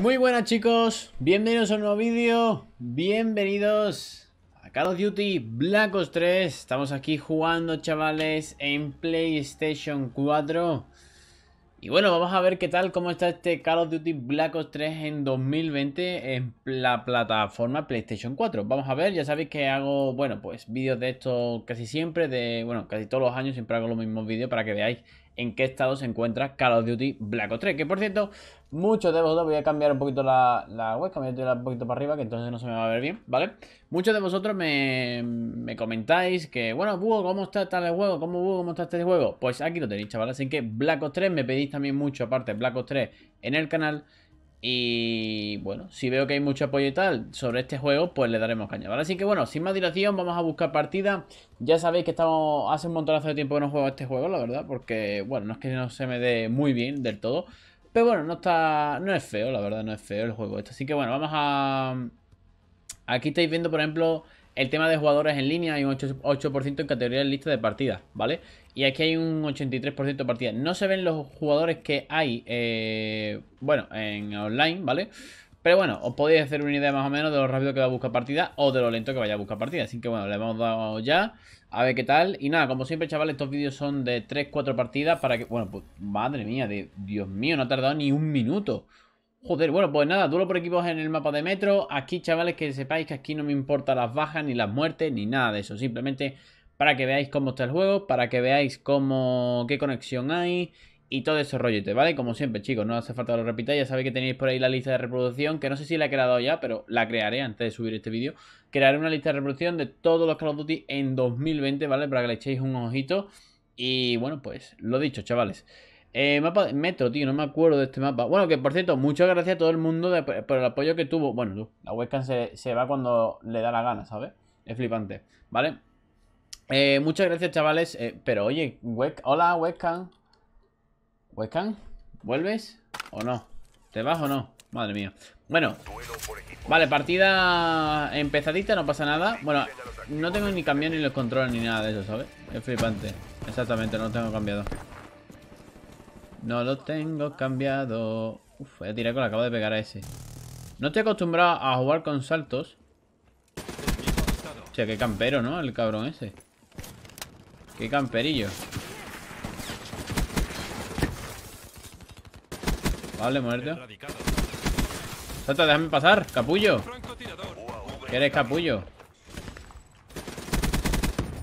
Muy buenas chicos, bienvenidos a un nuevo vídeo, bienvenidos a Call of Duty Black Ops 3 Estamos aquí jugando chavales en PlayStation 4 Y bueno, vamos a ver qué tal, cómo está este Call of Duty Black Ops 3 en 2020 en la plataforma PlayStation 4 Vamos a ver, ya sabéis que hago, bueno, pues vídeos de esto casi siempre, de, bueno, casi todos los años siempre hago los mismos vídeos para que veáis en qué estado se encuentra Call of Duty Black Ops 3. Que por cierto, muchos de vosotros, voy a cambiar un poquito la, la webcam, voy a tirar un poquito para arriba, que entonces no se me va a ver bien, ¿vale? Muchos de vosotros me, me comentáis que, bueno, Búho, ¿cómo está tal el juego? ¿Cómo Búho, cómo está este juego? Pues aquí lo tenéis, chavales. Así que Black Ops 3, me pedís también mucho, aparte Black Ops 3 en el canal. Y bueno, si veo que hay mucho apoyo y tal sobre este juego, pues le daremos caña. Así que bueno, sin más dilación, vamos a buscar partida. Ya sabéis que estamos hace un montonazo de tiempo que no juego este juego, la verdad, porque bueno, no es que no se me dé muy bien del todo. Pero bueno, no está. no es feo, la verdad, no es feo el juego este. Así que bueno, vamos a. Aquí estáis viendo, por ejemplo, el tema de jugadores en línea. Hay un 8%, en categoría de lista de partidas, ¿vale? Y aquí hay un 83% de partidas. No se ven los jugadores que hay, eh, bueno, en online, ¿vale? Pero bueno, os podéis hacer una idea más o menos de lo rápido que va a buscar partida o de lo lento que vaya a buscar partida. Así que bueno, le hemos dado ya. A ver qué tal. Y nada, como siempre, chavales, estos vídeos son de 3-4 partidas para que... Bueno, pues madre mía, de... Dios mío, no ha tardado ni un minuto. Joder, bueno, pues nada, duelo por equipos en el mapa de metro. Aquí, chavales, que sepáis que aquí no me importa las bajas, ni las muertes, ni nada de eso. Simplemente para que veáis cómo está el juego, para que veáis cómo, qué conexión hay y todo ese rollete, ¿vale? Como siempre, chicos, no hace falta que lo repita, ya sabéis que tenéis por ahí la lista de reproducción, que no sé si la he creado ya, pero la crearé antes de subir este vídeo. Crearé una lista de reproducción de todos los Call of Duty en 2020, ¿vale? Para que le echéis un ojito. Y bueno, pues lo dicho, chavales. Eh, mapa de metro, tío, no me acuerdo de este mapa. Bueno, que por cierto, muchas gracias a todo el mundo por el apoyo que tuvo. Bueno, la webcam se, se va cuando le da la gana, ¿sabes? Es flipante, ¿vale? Eh, muchas gracias, chavales. Eh, pero oye, hola, webcam. ¿Webcam? ¿Vuelves? ¿O no? ¿Te vas o no? Madre mía. Bueno, vale, partida empezadita, no pasa nada. Bueno, no tengo ni cambiado ni los controles ni nada de eso, ¿sabes? Es flipante. Exactamente, no lo tengo cambiado. No lo tengo cambiado. Uf, voy a tirar con la acabo de pegar a ese. No estoy acostumbrado a jugar con saltos. O sea, qué campero, ¿no? El cabrón ese. Qué camperillo. Vale, muerto. Salta, déjame pasar, capullo. ¿Qué eres, capullo?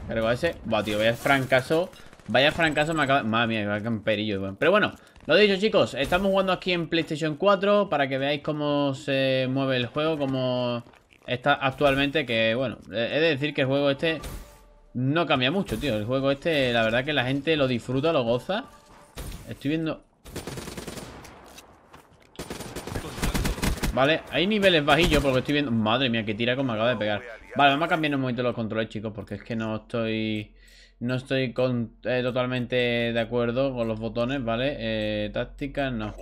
Cargo a ese. Buah, tío, vaya francaso. Vaya francaso me acaba... Madre mía, vaya camperillo. Pero bueno, lo dicho, chicos. Estamos jugando aquí en PlayStation 4 para que veáis cómo se mueve el juego, cómo está actualmente. Que, bueno, he de decir que el juego este no cambia mucho, tío. El juego este, la verdad que la gente lo disfruta, lo goza. Estoy viendo... Vale, hay niveles bajillos porque estoy viendo... Madre mía, que tira como acaba de pegar. Vale, vamos a cambiar un momento los controles, chicos, porque es que no estoy... No estoy con, eh, totalmente de acuerdo con los botones, ¿vale? Eh, táctica, no.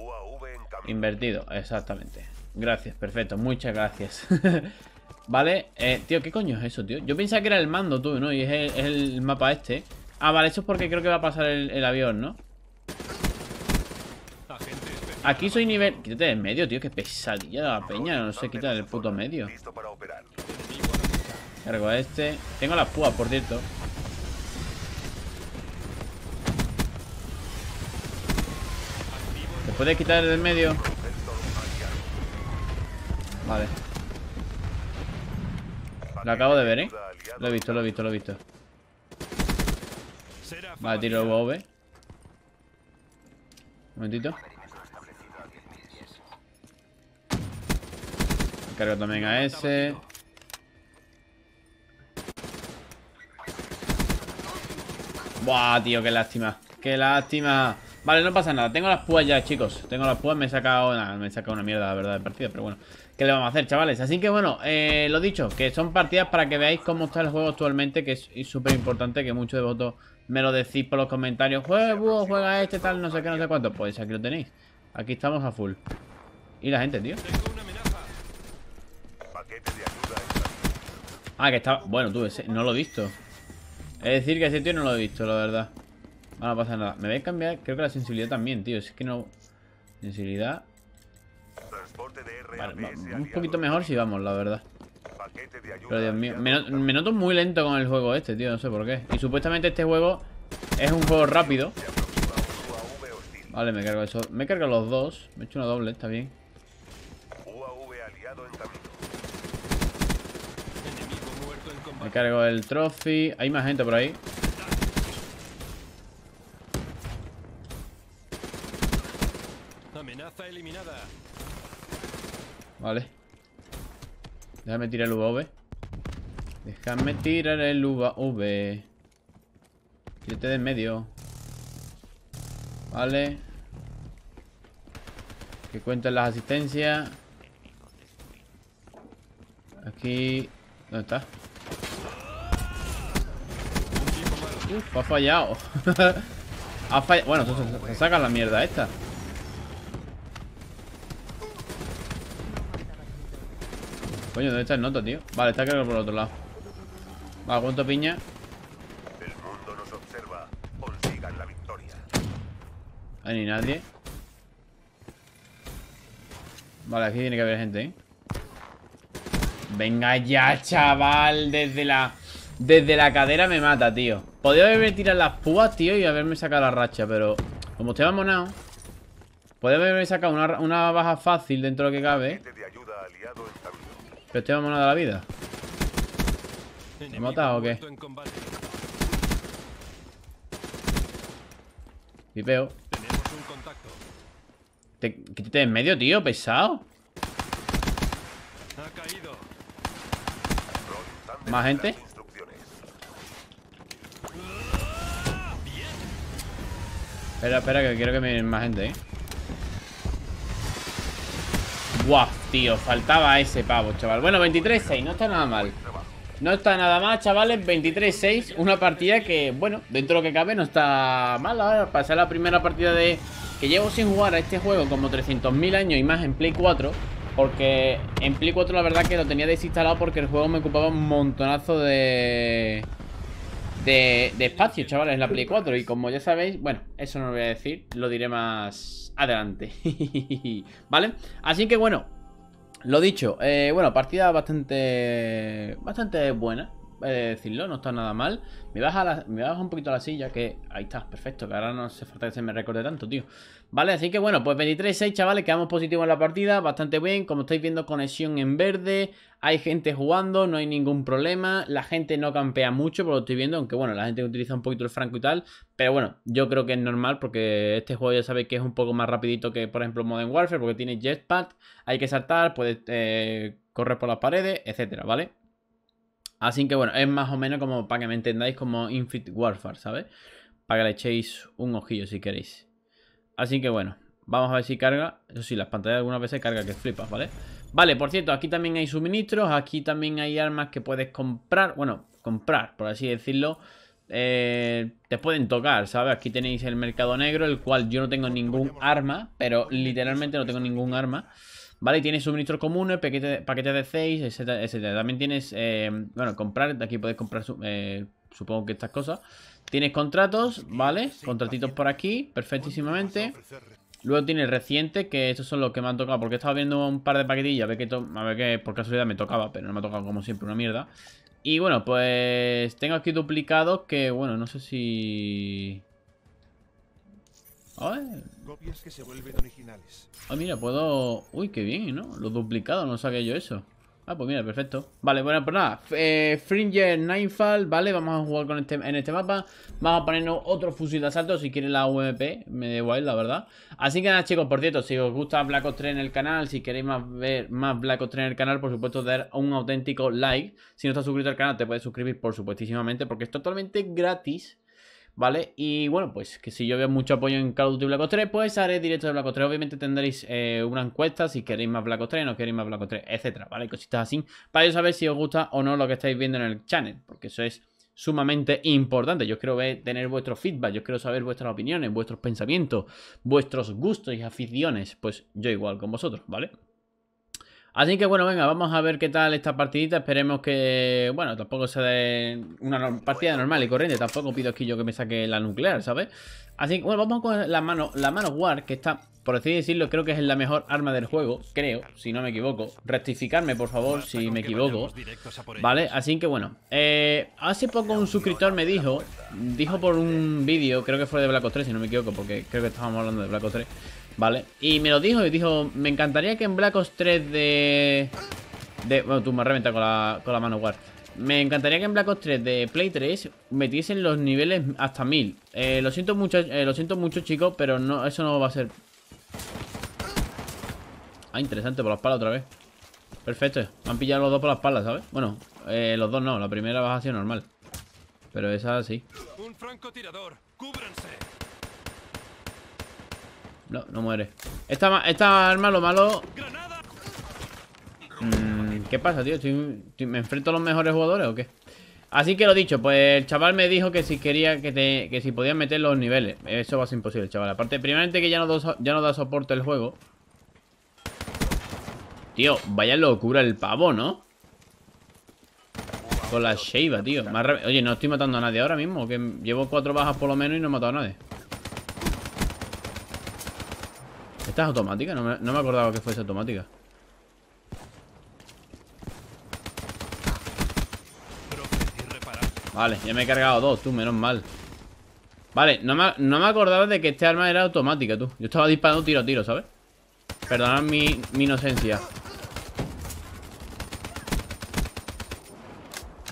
Invertido, exactamente. Gracias, perfecto, muchas gracias. Vale, eh, tío, ¿qué coño es eso, tío? Yo pensaba que era el mando, tú, ¿no? Y es el, mapa este Ah, vale, eso es porque creo que va a pasar el, avión, ¿no? Aquí soy nivel... Quítate del medio, tío, qué pesadilla la peña No sé, quita del puto medio Cargo a este Tengo las púas, por cierto puede quitar del medio? Vale. Lo acabo de ver, ¿eh? Lo he visto, lo he visto, lo he visto. Vale, tiro el UAV Un momentito. Cargo también a ese. Buah, tío, qué lástima. Qué lástima Vale, no pasa nada, tengo las púas ya, chicos. Tengo las púas, me he sacado, nada, me he sacado una mierda, la verdad, de partida Pero bueno, ¿qué le vamos a hacer, chavales? Así que bueno, eh, lo dicho Que son partidas para que veáis cómo está el juego actualmente Que es súper importante que muchos de vosotros me lo decís por los comentarios. Juega, juega este, tal, no sé qué, no sé cuánto Pues aquí lo tenéis. Aquí estamos a full. Y la gente, tío Ah, que está... Bueno, tú, ese no lo he visto. Es decir, que ese tío no lo he visto, la verdad no pasa nada. Me voy a cambiar, creo que la sensibilidad también, tío. Es que no... Sensibilidad. un poquito mejor si vamos, la verdad. Pero Dios mío, me, noto muy lento con el juego este, tío, no sé por qué. Y supuestamente este juego es un juego rápido. Vale, me cargo eso. Me cargo los dos. Me he hecho una doble, está bien. Me cargo el trophy. Hay más gente por ahí. Vale. Déjame tirar el UAV. Déjame tirar el UAV. Quítate de en medio. Vale. Que cuenten las asistencias. Aquí. ¿Dónde está? Uf, ha fallado. ha fallado. Bueno, se, se saca la mierda esta. Coño, ¿dónde está el nota, tío? Vale, está creo por el otro lado. Vale, ¿cuánto piña? El mundo nos observa. Consigan la victoria. Hay ni nadie. Vale, aquí tiene que haber gente, ¿eh? Venga ya, chaval. Desde la... Desde la cadera me mata, tío. Podría haberme tirado las púas, tío, y haberme sacado la racha, pero... Como estoy amonado... Podría haberme sacado una, una baja fácil dentro de lo que cabe. Pero estoy amonado de la vida. ¿Me he matado o qué? Pipeo. Te, quítate en medio, tío, pesado. ¿Más gente? Espera, espera, que quiero que me más gente, ¿eh? Buah, tío, faltaba ese pavo, chaval. Bueno, 23-6, no está nada mal. No está nada mal, chavales 23-6, una partida que, bueno, dentro de lo que cabe no está mal Ahora, pasar la primera partida de... Que llevo sin jugar a este juego como 300.000 años y más en Play 4 porque en Play 4 la verdad que lo tenía desinstalado porque el juego me ocupaba un montonazo de... De, de espacio, chavales, en la Play 4 Y como ya sabéis, bueno, eso no lo voy a decir Lo diré más adelante. ¿Vale? Así que bueno, lo dicho eh, Bueno, partida bastante Bastante buena decirlo, no está nada mal. Me baja, me baja un poquito la silla, que ahí está, perfecto, que ahora no hace falta que se me recorde tanto, tío. Vale, así que bueno, pues 23-6, chavales, quedamos positivos en la partida, bastante bien. Como estáis viendo, conexión en verde, hay gente jugando, no hay ningún problema. La gente no campea mucho, por lo estoy viendo, aunque bueno, la gente utiliza un poquito el franco y tal. Pero bueno, yo creo que es normal porque este juego ya sabéis que es un poco más rapidito que, por ejemplo, Modern Warfare, porque tiene jetpack, hay que saltar, puedes eh, correr por las paredes, etcétera, ¿vale? Así que bueno, es más o menos como para que me entendáis como Infinite Warfare, ¿sabes? Para que le echéis un ojillo si queréis. Así que bueno, vamos a ver si carga. Eso sí, las pantallas algunas veces carga que flipas, ¿vale? Vale, por cierto, aquí también hay suministros, aquí también hay armas que puedes comprar. Bueno, comprar, por así decirlo. Eh, te pueden tocar, ¿sabes? Aquí tenéis el mercado negro, el cual yo no tengo ningún arma, pero literalmente no tengo ningún arma. ¿Vale? tienes suministros comunes, paquetes paquete de 6, etcétera, También tienes, eh, bueno, comprar, aquí puedes comprar, eh, supongo que estas cosas. Tienes contratos, ¿vale? Contratitos por aquí, perfectísimamente. Luego tienes recientes, que estos son los que me han tocado, porque he estado viendo un par de paquetillas, a ver que, a ver que por casualidad me tocaba, pero no me ha tocado como siempre una mierda. Y bueno, pues tengo aquí duplicados que, bueno, no sé si... Copias que se vuelven originales. Ah, mira, puedo... Uy, qué bien, ¿no? Los duplicados, no sabía yo eso. Ah, pues mira, perfecto. Vale, bueno, pues nada. Eh, Fringer Ninefall, ¿vale? Vamos a jugar con este, en este mapa. Vamos a ponernos otro fusil de asalto si quieren la UMP. Me da igual, la verdad. Así que nada, chicos, por cierto, si os gusta Black Ops 3 en el canal, si queréis más ver más Black Ops 3 en el canal, por supuesto, dar un auténtico like. Si no estás suscrito al canal, te puedes suscribir, por supuestísimamente, porque es totalmente gratis. ¿Vale? Y bueno, pues que si yo veo mucho apoyo en Call of Duty Black Ops 3, pues haré directo de Black Ops 3. Obviamente tendréis eh, una encuesta si queréis más Black Ops 3, no queréis más Black Ops 3, etcétera, ¿vale? Cositas así, para yo saber si os gusta o no lo que estáis viendo en el channel, porque eso es sumamente importante. Yo quiero ver, tener vuestro feedback, yo quiero saber vuestras opiniones, vuestros pensamientos, vuestros gustos y aficiones. Pues yo igual con vosotros, ¿vale? Así que bueno, venga, vamos a ver qué tal esta partidita. Esperemos que, bueno, tampoco sea de una partida normal y corriente. Tampoco pido aquí yo que me saque la nuclear, ¿sabes? Así que bueno, vamos con la mano, la mano War, que está, por así decirlo, creo que es la mejor arma del juego. Creo, si no me equivoco. Rectificarme, por favor, si me equivoco. Vale, así que bueno. Eh, hace poco un suscriptor me dijo, dijo por un vídeo, creo que fue de Black Ops 3, si no me equivoco, porque creo que estábamos hablando de Black Ops 3. Vale, y me lo dijo y dijo, me encantaría que en Black Ops 3 de... de bueno, tú me reventas con la, con la mano guard. Me encantaría que en Black Ops 3 de Play 3 metiesen los niveles hasta 1000. Eh, lo siento mucho, eh, lo siento mucho chicos, pero no, eso no va a ser... Ah, interesante, por la espalda otra vez. Perfecto, me han pillado los dos por la espalda, ¿sabes? Bueno, eh, los dos no, la primera va a ser normal. Pero esa sí. Un francotirador, cúbranse. No, no muere. Esta, esta arma, lo malo. Mm, ¿Qué pasa, tío? ¿Me enfrento a los mejores jugadores o qué? Así que lo dicho, pues el chaval me dijo que si quería que, te, que si podían meter los niveles. Eso va a ser imposible, chaval. Aparte, primeramente que ya no, ya no da soporte el juego. Tío, vaya locura el pavo, ¿no? Con la Sheiva, tío. Oye, no estoy matando a nadie ahora mismo Que llevo cuatro bajas por lo menos y no he matado a nadie ¿Esta es automática? No me, no me acordaba que fuese automática Vale, ya me he cargado dos, tú, menos mal Vale, no me, no me acordaba de que este arma era automática, tú Yo estaba disparando tiro a tiro, ¿sabes? Perdonad mi, mi inocencia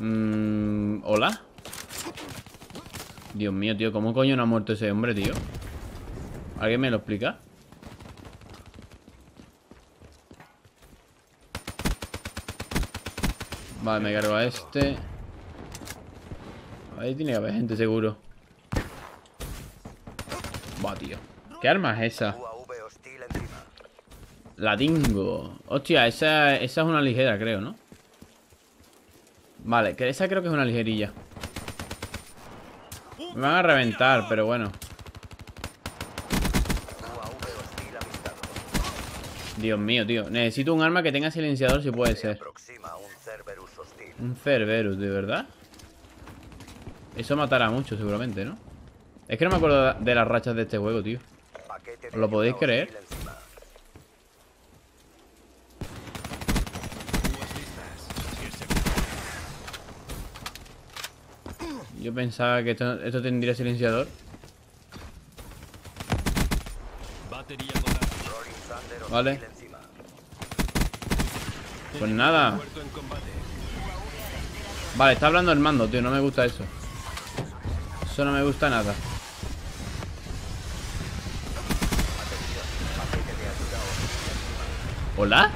Mmm... ¿Hola? Dios mío, tío, ¿cómo coño no ha muerto ese hombre, tío? ¿Alguien me lo explica? Vale, me cargo a este. Ahí tiene que haber gente seguro. Va, tío. ¿Qué arma es esa? La dingo. Hostia, esa, esa es una ligera, creo, ¿no? Vale, esa creo que es una ligerilla. Me van a reventar, pero bueno. Dios mío, tío. Necesito un arma que tenga silenciador si puede ser un Cerberus, ¿de verdad? Eso matará mucho seguramente, ¿no? Es que no me acuerdo de las rachas de este juego, tío. ¿Os lo podéis creer? Yo pensaba que esto, esto tendría silenciador. Vale. Pues nada Vale, está hablando el mando, tío No me gusta eso Eso no me gusta nada ¿Hola?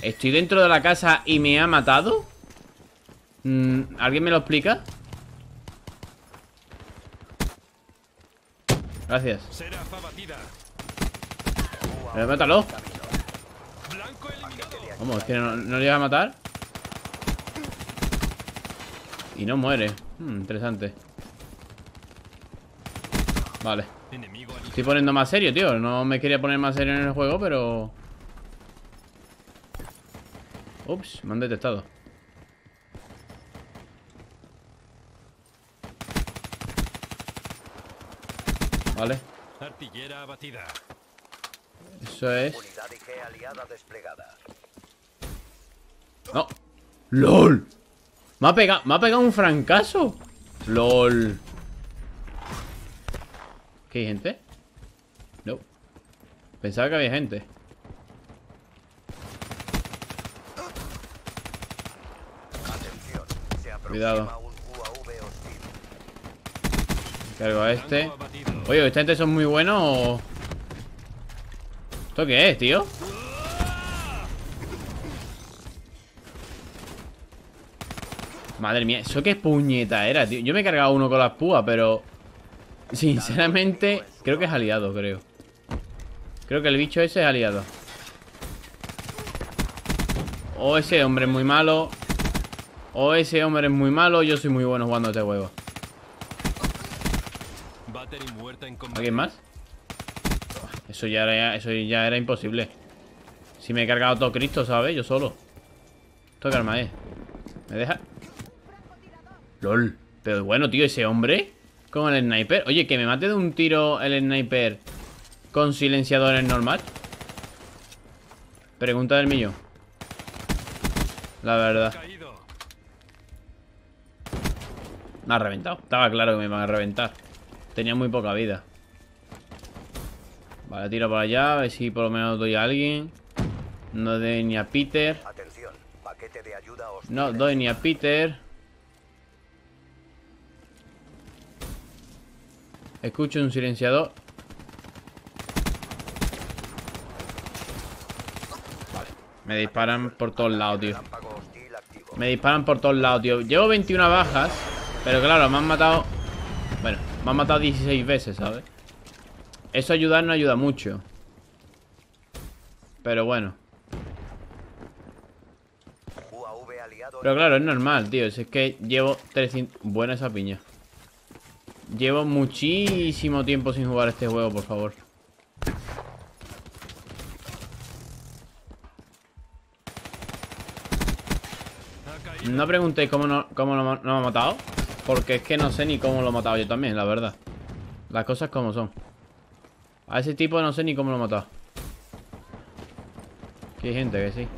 ¿Estoy dentro de la casa y me ha matado? Mm, ¿Alguien me lo explica? Gracias Pero mátalo Vamos, es que no, no le iba a matar y no muere. Hmm, interesante. Vale. Estoy poniendo más serio, tío. No me quería poner más serio en el juego, pero... Ups, me han detectado. Vale. Artillera abatida. Eso es. No. ¡LOL! Me ha pegado, me ha pegado un francazo. LOL. ¿Qué hay gente? No. Pensaba que había gente. Cuidado. Cargo a este. Oye, ¿esta gente son muy buenos o...? ¿Esto qué es, tío? Madre mía, ¿eso qué puñeta era, tío? Yo me he cargado uno con las púas, pero... Sinceramente, creo que es aliado, creo Creo que el bicho ese es aliado O ese hombre es muy malo O ese hombre es muy malo Yo soy muy bueno jugando este juego ¿Alguien más? Eso ya era, eso ya era imposible Si me he cargado todo Cristo, ¿sabes? Yo solo. ¿Esto arma es? ¿Me deja? LOL. Pero bueno, tío, ese hombre con el sniper. Oye, que me mate de un tiro el sniper con silenciador en normal. Pregunta del millón. La verdad. Me ha reventado. Estaba claro que me iban a reventar. Tenía muy poca vida. Vale, tiro para allá. A ver si por lo menos doy a alguien. No doy ni a Peter. No doy ni a Peter. Escucho un silenciador. Vale. Me disparan por todos lados, tío. Me disparan por todos lados, tío. Llevo 21 bajas. Pero claro, me han matado... Bueno, me han matado 16 veces, ¿sabes? Eso ayudar no ayuda mucho. Pero bueno. Pero claro, es normal, tío. Es que llevo 300... Buena esa piña. Llevo muchísimo tiempo sin jugar este juego, por favor. No preguntéis cómo no, cómo no, me ha matado. Porque es que no sé ni cómo lo he matado yo también, la verdad. Las cosas como son. A ese tipo no sé ni cómo lo he matado. Aquí hay gente que sí.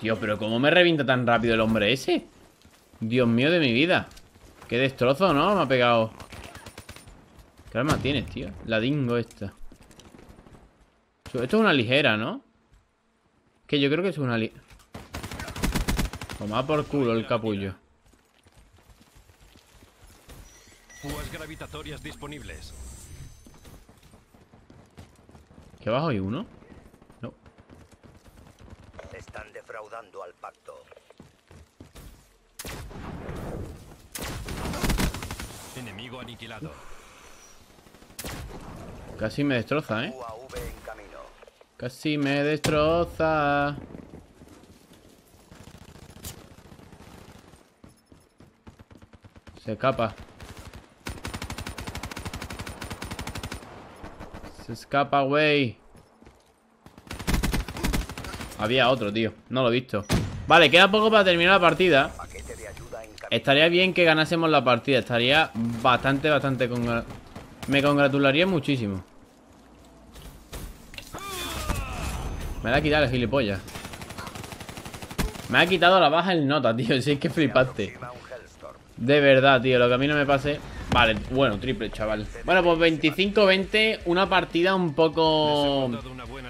Tío, pero ¿cómo me revienta tan rápido el hombre ese? Dios mío de mi vida Qué destrozo, ¿no? Me ha pegado ¿Qué arma tienes, tío? La dingo esta Esto es una ligera, ¿no? Que yo creo que es una ligera Toma por culo el capullo Púas gravitatorias disponibles ¿Qué abajo hay uno? Defraudando al pacto. Enemigo aniquilado. Casi me destroza, ¿eh? Casi me destroza. Se escapa. Se escapa, güey. Había otro, tío. No lo he visto. Vale, queda poco para terminar la partida. Estaría bien que ganásemos la partida. Estaría bastante, bastante... Me congratularía muchísimo. Me la ha quitado el gilipollas. Me ha quitado la baja el nota, tío. Si es que flipaste. De verdad, tío. Lo que a mí no me pase... Vale, bueno, triple, chaval. Bueno, pues 25-20. Una partida un poco...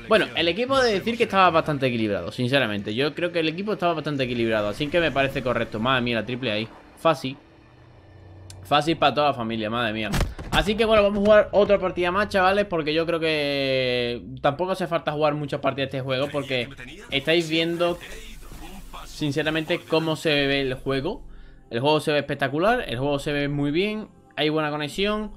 Bueno, el equipo de decir que estaba bastante equilibrado, sinceramente. Yo creo que el equipo estaba bastante equilibrado, así que me parece correcto. Madre mía, la triple ahí. Fácil. Fácil para toda la familia, madre mía. Así que bueno, vamos a jugar otra partida más, chavales, porque yo creo que tampoco hace falta jugar muchas partidas de este juego, porque estáis viendo, sinceramente, cómo se ve el juego. El juego se ve espectacular, el juego se ve muy bien, hay buena conexión,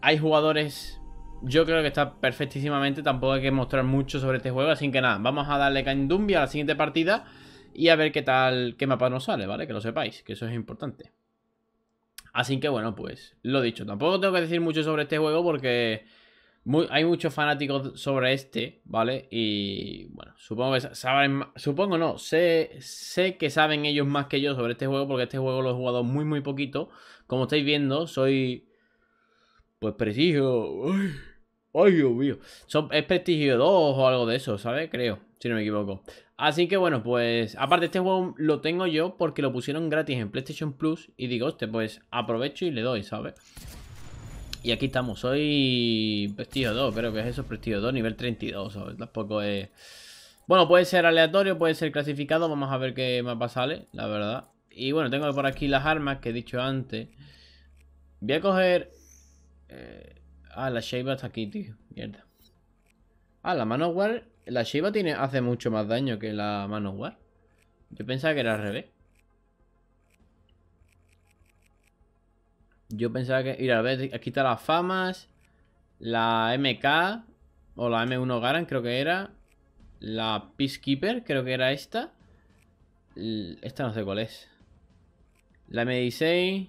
hay jugadores yo creo que está perfectísimamente. Tampoco hay que mostrar mucho sobre este juego. Así que nada, vamos a darle Candumbi a la siguiente partida. Y a ver qué tal, qué mapa nos sale, ¿vale? Que lo sepáis, que eso es importante. Así que bueno, pues lo dicho. Tampoco tengo que decir mucho sobre este juego porque hay muchos fanáticos sobre este, ¿vale? Y bueno, supongo que saben, supongo no, sé, sé que saben ellos más que yo sobre este juego porque este juego lo he jugado muy muy poquito. Como estáis viendo, soy pues prestigio. Ay, Dios mío. es prestigio 2 o algo de eso, ¿sabes? Creo, si no me equivoco. Así que bueno, pues aparte este juego lo tengo yo porque lo pusieron gratis en PlayStation Plus y digo, hostia, pues aprovecho y le doy, ¿sabes? Y aquí estamos, soy prestigio 2, creo que es eso, prestigio 2, nivel 32, ¿sabes? Tampoco es... Bueno, puede ser aleatorio, puede ser clasificado, vamos a ver qué mapa sale, la verdad. Y bueno, tengo por aquí las armas que he dicho antes. Voy a coger eh, ah, la Sheiva está aquí, tío. Mierda. Ah, la Manowar. La Sheiva tiene, hace mucho más daño que la Manowar. Yo pensaba que era al revés. Yo pensaba que... Mira, a ver, aquí está las famas. La MK. O la M1 Garan, creo que era. La Peacekeeper, creo que era esta. Esta no sé cuál es. La M16.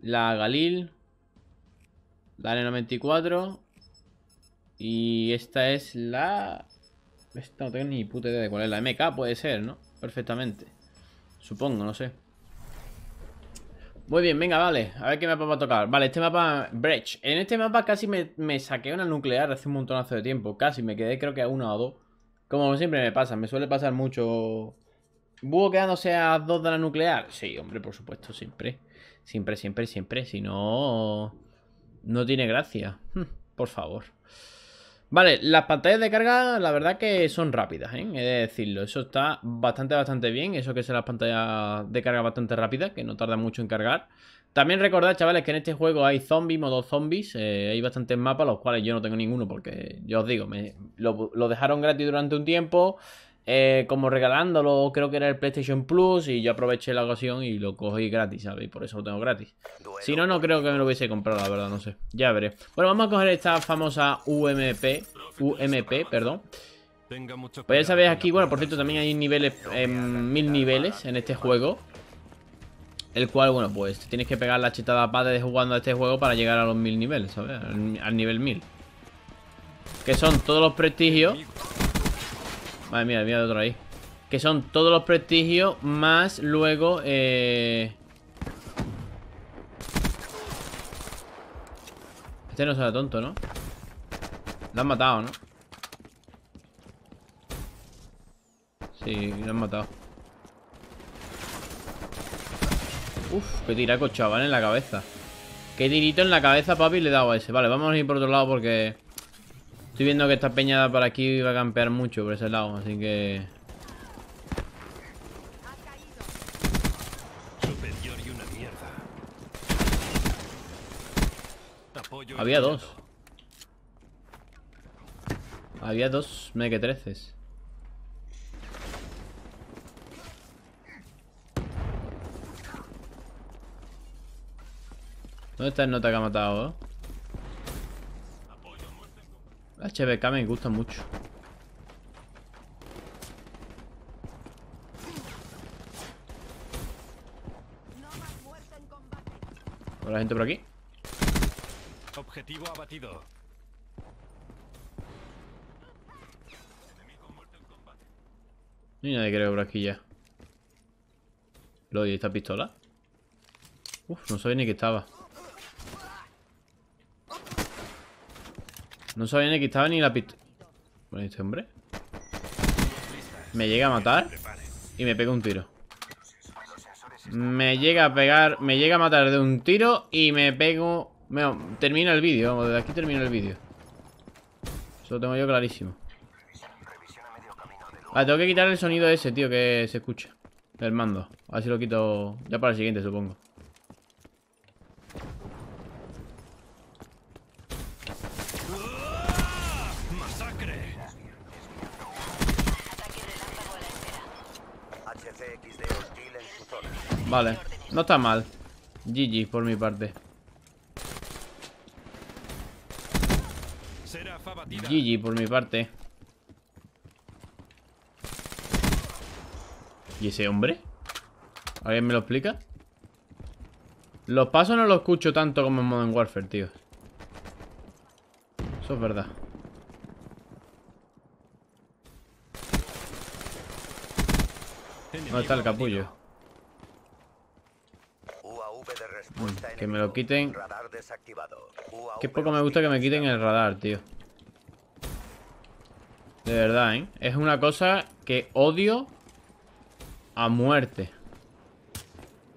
La Galil. La N94. Y esta es la... Esta no tengo ni puta idea de cuál es. La MK puede ser, ¿no? Perfectamente. Supongo, no sé. Muy bien, venga, vale. A ver qué mapa va a tocar. Vale, este mapa... Breach. En este mapa casi me, saqué una nuclear hace un montonazo de tiempo. Casi, me quedé creo que a una o dos. Como siempre me pasa, me suele pasar mucho... ¿Búho quedándose a dos de la nuclear? Sí, hombre, por supuesto, siempre. Siempre, siempre, siempre. Si no... No tiene gracia. Hm, por favor. Vale, las pantallas de carga, la verdad que son rápidas, ¿eh? He de decirlo. Eso está bastante, bastante bien. Eso que es las pantallas de carga bastante rápidas, que no tarda mucho en cargar. También recordad, chavales, que en este juego hay zombies, modo zombies. Eh, hay bastantes mapas, los cuales yo no tengo ninguno porque, yo os digo, me, lo dejaron gratis durante un tiempo. Eh, como regalándolo, creo que era el PlayStation Plus y yo aproveché la ocasión y lo cogí gratis, ¿sabes? Por eso lo tengo gratis. Si no, no creo que me lo hubiese comprado, la verdad, no sé. Ya veré. Bueno, vamos a coger esta famosa UMP, UMP, perdón. Pues ya sabéis aquí, bueno, por cierto, también hay niveles, em, mil niveles en este juego. El cual, bueno, pues tienes que pegar la chetada padre de jugando a este juego para llegar a los mil niveles, ¿sabes? Al, nivel mil. Que son todos los prestigios Madre mía, mira de otro ahí. Que son todos los prestigios más luego... Eh... Este no será tonto, ¿no? Lo han matado, ¿no? Sí, lo han matado. Uf, qué tiraco, chaval, en la cabeza. Qué tirito en la cabeza, papi, le he dado a ese. Vale, vamos a ir por otro lado porque... Estoy viendo que esta peñada por aquí va a campear mucho por ese lado, así que... Había dos. Había dos mequetreces. ¿Dónde está el nota que ha matado? Eh? HBK me gusta mucho. la gente por aquí. Objetivo abatido. No hay nadie creo por aquí ya. Lo esta pistola. Uf, no sabía ni que estaba. No sabía ni que estaba ni la pistola. Bueno, este hombre. Me llega a matar y me pega un tiro. Me llega a pegar, me llega a matar de un tiro y me pego... termina el vídeo, vamos, desde aquí termina el vídeo. Eso lo tengo yo clarísimo. Vale, tengo que quitar el sonido ese, tío, que se escucha. El mando. A ver si lo quito ya para el siguiente, supongo. Vale, no está mal. GG por mi parte. GG por mi parte. ¿Y ese hombre? ¿Alguien me lo explica? Los pasos no los escucho tanto como en Modern Warfare, tío. Eso es verdad ¿Dónde está el capullo? que me lo quiten. Que poco me gusta que me quiten el radar, tío. De verdad, ¿eh? Es una cosa que odio a muerte.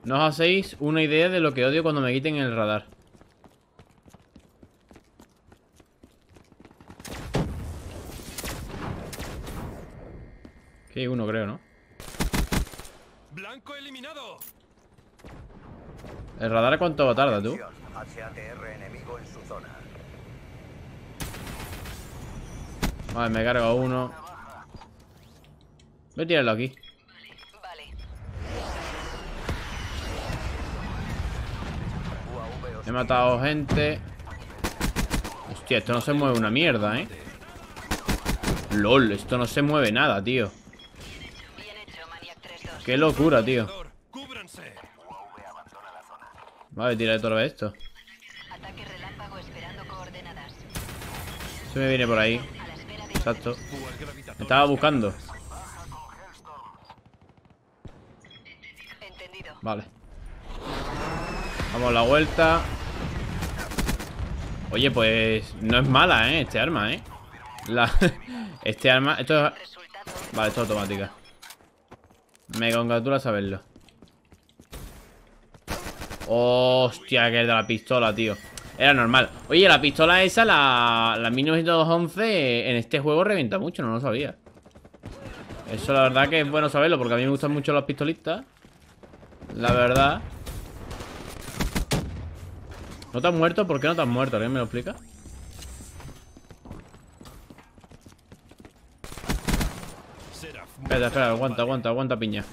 No os hacéis una idea de lo que odio cuando me quiten el radar. Que hay uno, creo, ¿no? Blanco eliminado. ¿El radar cuánto tarda, tú? Vale, me cargo uno. Voy a tirarlo aquí. He matado gente. Hostia, esto no se mueve una mierda, ¿eh? LOL, esto no se mueve nada, tío. Qué locura, tío. Vale, tira de todo esto. relámpago esperando coordenadas. Se me viene por ahí. Exacto. Me estaba buscando. Vale. Vamos a la vuelta. Oye, pues no es mala, ¿eh? Este arma, ¿eh? La... Este arma... Esto es... Vale, esto es automática. Me congratula saberlo. Hostia, que es de la pistola, tío. Era normal. Oye, la pistola esa, la, la 1911, en este juego revienta mucho, no lo sabía. Eso la verdad que es bueno saberlo, porque a mí me gustan mucho las pistolistas. La verdad. ¿No te has muerto? ¿Por qué no te has muerto? ¿Alguien me lo explica? Espera, espera, aguanta, aguanta, aguanta piña.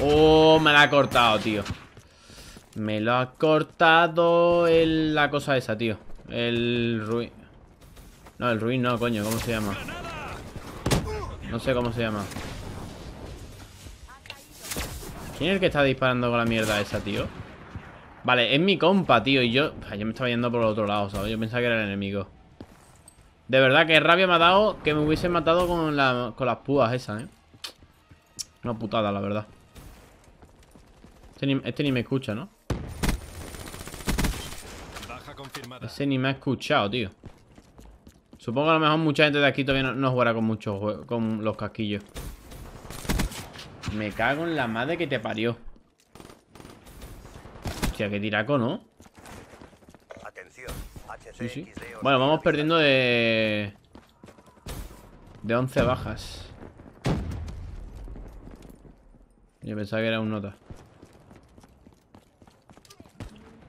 Oh, me la ha cortado, tío. Me lo ha cortado la cosa esa, tío. El ruin. No, el ruin no, coño, ¿cómo se llama? No sé cómo se llama. ¿Quién es el que está disparando con la mierda esa, tío? Vale, es mi compa, tío, y yo... Yo me estaba yendo por el otro lado, ¿sabes? Yo pensaba que era el enemigo. De verdad que rabia me ha dado que me hubiesen matado con, la- con las púas esas, ¿eh? Una putada, la verdad. Este ni, este ni me escucha, ¿no? Baja confirmada. Ese ni me ha escuchado, tío. Supongo que a lo mejor mucha gente de aquí todavía no, no jugará con muchos con los casquillos. Me cago en la madre que te parió. Hostia, qué tiraco, ¿no? Sí, sí. Bueno, vamos perdiendo de... De 11 bajas. Yo pensaba que era un nota.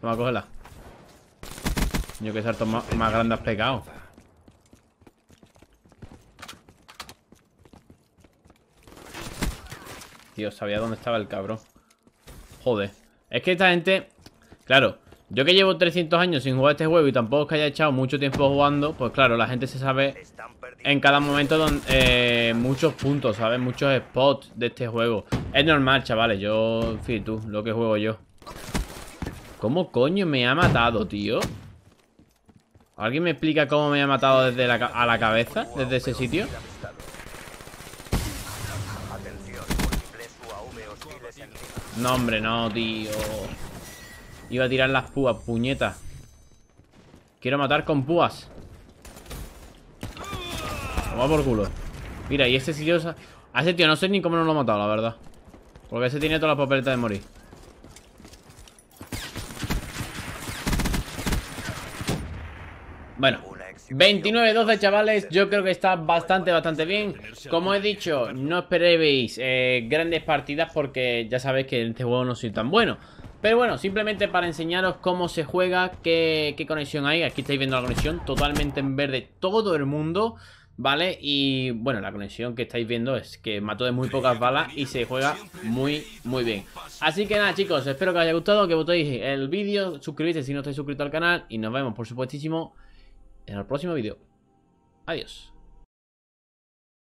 Toma, cógela. Yo que saltos más, más grandes has pegado. Tío, sabía dónde estaba el cabrón. Joder. Es que esta gente... Claro, yo que llevo 300 años sin jugar este juego y tampoco es que haya echado mucho tiempo jugando, pues claro, la gente se sabe en cada momento eh, muchos puntos, ¿sabes? Muchos spots de este juego. Es normal, chavales. Yo, en fin, tú, lo que juego yo. ¿Cómo coño me ha matado, tío? ¿Alguien me explica cómo me ha matado desde la, a la cabeza? Desde ese sitio. No, hombre, no, tío. Iba a tirar las púas, puñeta. Quiero matar con púas. Toma por culo. Mira, y este sitio... A ese tío no sé ni cómo no lo he matado, la verdad. Porque ese tiene todas las papeletas de morir. Bueno, 29-12 chavales, yo creo que está bastante, bastante bien Como he dicho, no esperéis eh, grandes partidas porque ya sabéis que en este juego no soy tan bueno Pero bueno, simplemente para enseñaros cómo se juega, qué, conexión hay Aquí estáis viendo la conexión totalmente en verde todo el mundo ¿Vale? Y bueno, la conexión que estáis viendo es que mato de muy pocas balas y se juega muy, muy bien Así que nada chicos, espero que os haya gustado, que votéis el vídeo, suscribíos si no estáis suscritos al canal Y nos vemos por supuestísimo en el próximo vídeo. Adiós.